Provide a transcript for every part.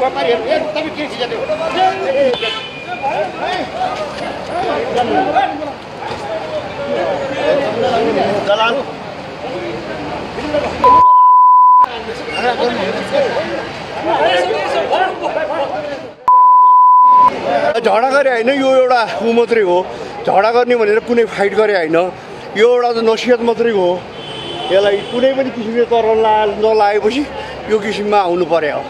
व्यापारी झगडा गरे होइन यो एउटा ऊ मात्रै हो। झगडा गर्ने भनेर कुनै फाइट गरे होइन। यो एउटा त नसिहत मात्रै हो। यसलाई कुनै पनि किसिमले तर ला नलागेपछि यो किसिममा आउनु पर्यो।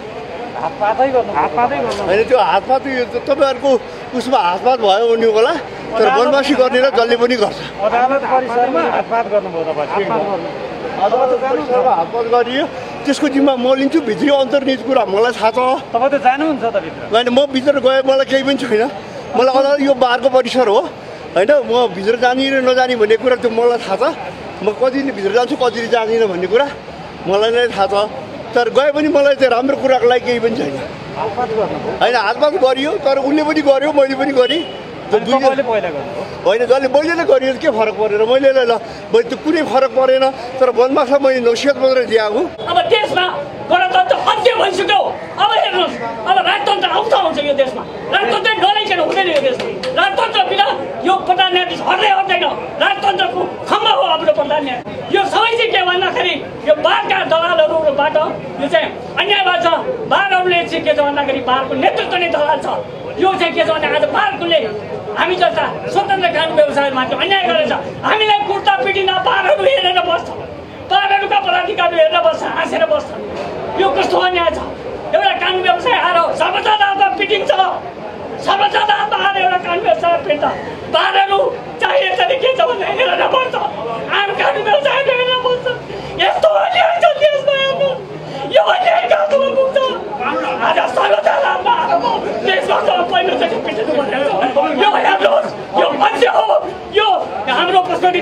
होइन त्यो हातपात यो त तपाईँहरूको उसमा हातपात भयो भने होला तर वनवासी गर्ने र जसले पनि गर्छ। हातपात गरियो। त्यसको जिम्मा म लिन्छु। भित्री अन्तर्निहित कुरा। मलाई थाहा छ। तपाईँ त जानुहुन्छ त भित्र। होइन म भित्र गएँ। मलाई केही पनि छैन। मलाई अदालत यो बारको परिसर हो। होइन म भित्र जाने र नजाने भन्ने कुरा त्यो मलाई थाहा छ। म कतिले भित्र जान्छु कतिले जाँदिनँ भन्ने कुरा मलाई नै थाहा छ। तर गए पनि मलाई त्यो राम्रो कुराको लागि केही पनि छैन। होइन हातपात गरियो। तर उसले पनि गर्यो मैले पनि गरेँ। होइन जसले मैले नै गरियो के फरक परेन? मैले ल मैले त्यो कुनै फरक परेन तर वनमासमा मैले नसिहत मात्रै दिएको। अब देशमा गणतन्त्र अन्त्य भइसक्यो। अब हेर्नुहोस् अब राजतन्त्र आउँछ आउँछ यो देशमा। राजतन्त्र नलाइकन हुँदैन यो देशमा। राजतन्त्र बिना यो प्रधान न्यायाधीश हट्दै हट्दैन। राजतन्त्रको खम्बा हो आफ्नो प्रधान न्यायाधीश। यो सबै चाहिँ के भन्दाखेरि यो बारका दलालहरूबाट यो चाहिँ अन्यायबाट छ। बारहरूले चाहिँ के छ भन्दाखेरि बारको नेतृत्व नै दलाल छ। यो चाहिँ के छ भने आज बारकोले हामी जस्ता स्वतन्त्र कानुन व्यवसायमाथि अन्याय गरेछ। हामीलाई कुर्ता पिटिँदा बारहरू हेरेर बस्छ। बारहरूका पदाधिकारी हेरेर बस्छ हाँसेर बस्छ। यो कस्तो अन्याय छ? एउटा कानुन व्यवसाय आएर अदालतमा पिटिन्छ। अदालतमा आएर एउटा कानुन व्यवसाय पिट्छ। बारहरू चाहिँ यसरी के छ भने हेरेर बस्छ। आम कानुन व्यवसाय हेरेर बस्छ। यस्तो अन्याय छ देशमा हेर्नु। यो अन्याय कहाँसम्म पुग्छ। आज अदालतमा आएर म देशमा पहिलोचोटि पिटिनु भनेको यो हेर्नुहोस् यो अन्त्य हो यो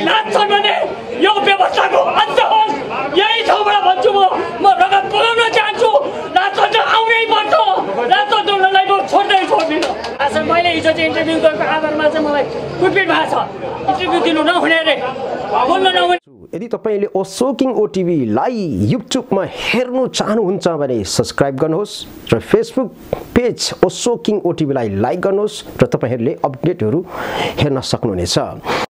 लाज छ भने यो व्यवस्थाको अन्त्य होस् यही ठाउँबाट भन्छु म म रगत बोलाउन चाहन्छु राजतन्त्र आउनै पर्छ राजतन्त्रलाई म छोड्दै छोड्दिनँ आज मैले हिजो चाहिँ इन्टरभ्यू गरेको आधारमा चाहिँ मलाई कुटपिट भएको छ इन्टरभ्यू दिनु नहुने अरे बोल्नु नहुने यदि तपाईँले ओसोकिङ ओटिभीलाई युट्युबमा हेर्नु चाहनुहुन्छ भने सब्सक्राइब गर्नुहोस् र फेसबुक पेज ओसोकिङ ओटिभीलाई लाइक गर्नुहोस् र तपाईँहरूले अपडेटहरू हेर्न सक्नुहुनेछ